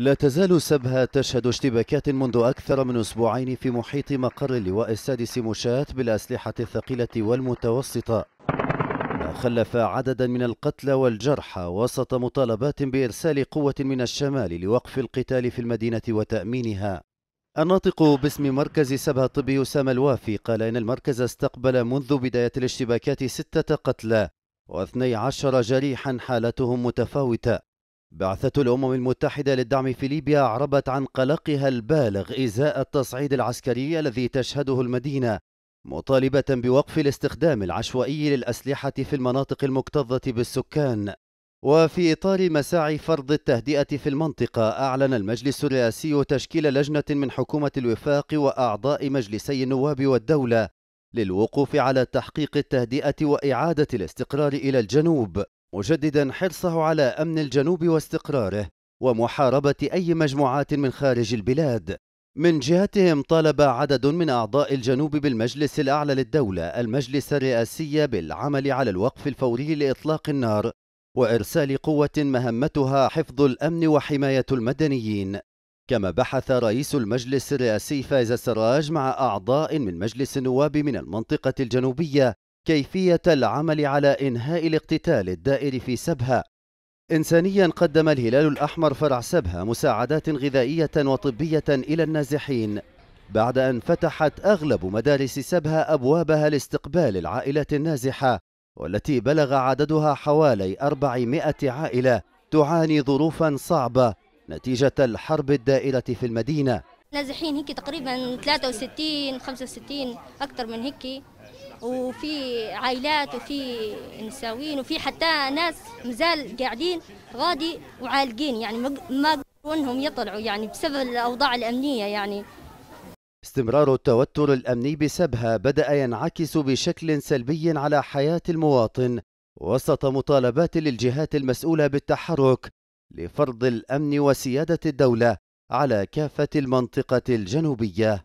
لا تزال سبها تشهد اشتباكات منذ أكثر من أسبوعين في محيط مقر اللواء السادس مشاة بالأسلحة الثقيلة والمتوسطة. ما خلف عددا من القتلى والجرحى وسط مطالبات بإرسال قوة من الشمال لوقف القتال في المدينة وتأمينها. الناطق باسم مركز سبها الطبي أسامة الوافي قال إن المركز استقبل منذ بداية الاشتباكات ستة قتلى واثني عشر جريحا حالتهم متفاوتة. بعثة الأمم المتحدة للدعم في ليبيا أعربت عن قلقها البالغ إزاء التصعيد العسكري الذي تشهده المدينة مطالبة بوقف الاستخدام العشوائي للأسلحة في المناطق المكتظة بالسكان. وفي إطار مساعي فرض التهدئة في المنطقة أعلن المجلس الرئاسي تشكيل لجنة من حكومة الوفاق وأعضاء مجلسي النواب والدولة للوقوف على تحقيق التهدئة وإعادة الاستقرار إلى الجنوب. مجددا حرصه على أمن الجنوب واستقراره ومحاربة أي مجموعات من خارج البلاد. من جهتهم طالب عدد من أعضاء الجنوب بالمجلس الأعلى للدولة المجلس الرئاسي بالعمل على الوقف الفوري لإطلاق النار وإرسال قوة مهمتها حفظ الأمن وحماية المدنيين. كما بحث رئيس المجلس الرئاسي فايز السراج مع أعضاء من مجلس النواب من المنطقة الجنوبية كيفية العمل على إنهاء الاقتتال الدائر في سبها. إنسانيا قدم الهلال الأحمر فرع سبها مساعدات غذائية وطبية إلى النازحين بعد أن فتحت أغلب مدارس سبها أبوابها لاستقبال العائلات النازحة والتي بلغ عددها حوالي 400 عائلة تعاني ظروفا صعبة نتيجة الحرب الدائرة في المدينة. نازحين هيك تقريبا 63 65 أكثر من هيك وفي عائلات وفي نساوين وفي حتى ناس مازال قاعدين غادي وعالقين يعني ما إنهم يطلعوا يعني بسبب الأوضاع الأمنية يعني. استمرار التوتر الأمني بسبها بدأ ينعكس بشكل سلبي على حياة المواطن وسط مطالبات للجهات المسؤولة بالتحرك لفرض الأمن وسيادة الدولة على كافة المنطقة الجنوبية.